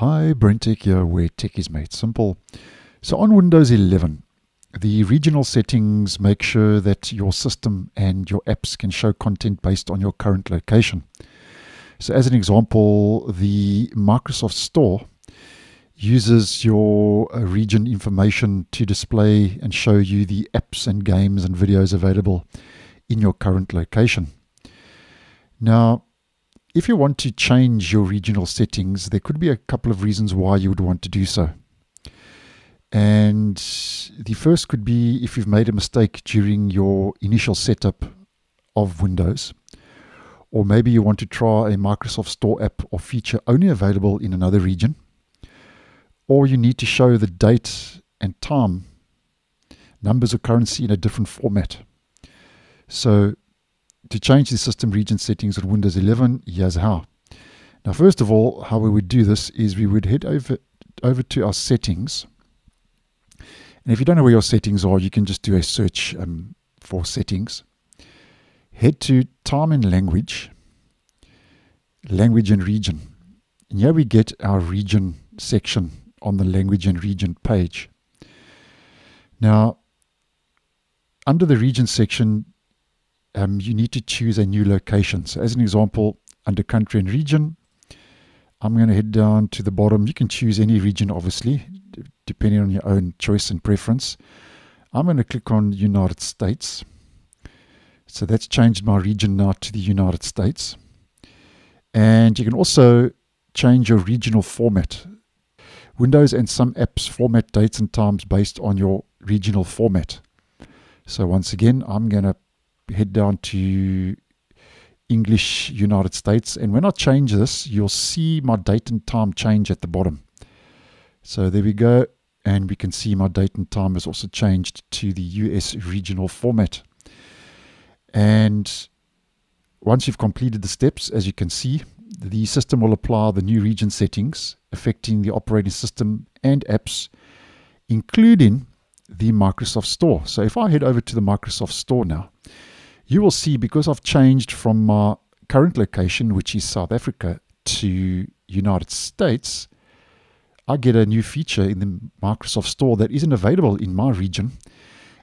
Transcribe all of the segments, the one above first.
Hi, BrenTech here, where tech is made simple. So on Windows 11, the regional settings make sure that your system and your apps can show content based on your current location. So as an example, the Microsoft Store uses your uh, region information to display and show you the apps and games and videos available in your current location. Now, if you want to change your regional settings, there could be a couple of reasons why you would want to do so. And the first could be if you've made a mistake during your initial setup of Windows, or maybe you want to try a Microsoft Store app or feature only available in another region, or you need to show the date and time, numbers of currency in a different format. So to change the system region settings on Windows 11, here's how. Now, first of all, how we would do this is we would head over, over to our settings. And if you don't know where your settings are, you can just do a search um, for settings. Head to time and language, language and region. And here we get our region section on the language and region page. Now, under the region section, um, you need to choose a new location. So as an example, under country and region, I'm going to head down to the bottom. You can choose any region, obviously, depending on your own choice and preference. I'm going to click on United States. So that's changed my region now to the United States. And you can also change your regional format. Windows and some apps format dates and times based on your regional format. So once again, I'm going to head down to English United States. And when I change this, you'll see my date and time change at the bottom. So there we go. And we can see my date and time has also changed to the US regional format. And once you've completed the steps, as you can see, the system will apply the new region settings affecting the operating system and apps, including the Microsoft Store. So if I head over to the Microsoft Store now, you will see because I've changed from my current location, which is South Africa, to United States, I get a new feature in the Microsoft Store that isn't available in my region,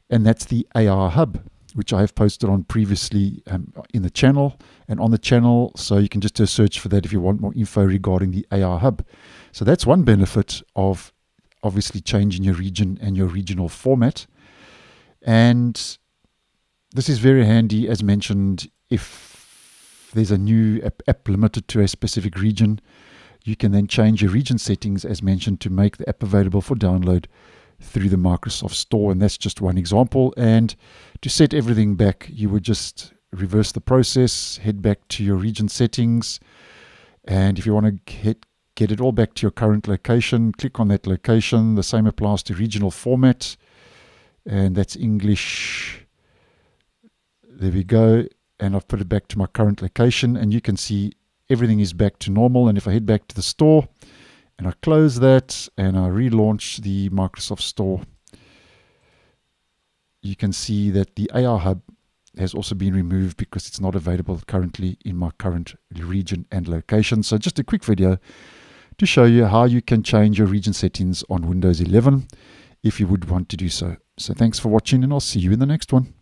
and that's the AI Hub, which I have posted on previously um, in the channel and on the channel. So you can just do a search for that if you want more info regarding the AI Hub. So that's one benefit of obviously changing your region and your regional format. And this is very handy, as mentioned, if there's a new app, app, limited to a specific region, you can then change your region settings, as mentioned, to make the app available for download through the Microsoft Store. And that's just one example. And to set everything back, you would just reverse the process, head back to your region settings. And if you want to hit, get it all back to your current location, click on that location. The same applies to regional format. And that's English there we go. And I've put it back to my current location and you can see everything is back to normal. And if I head back to the store and I close that and I relaunch the Microsoft Store, you can see that the AI Hub has also been removed because it's not available currently in my current region and location. So just a quick video to show you how you can change your region settings on Windows 11 if you would want to do so. So thanks for watching and I'll see you in the next one.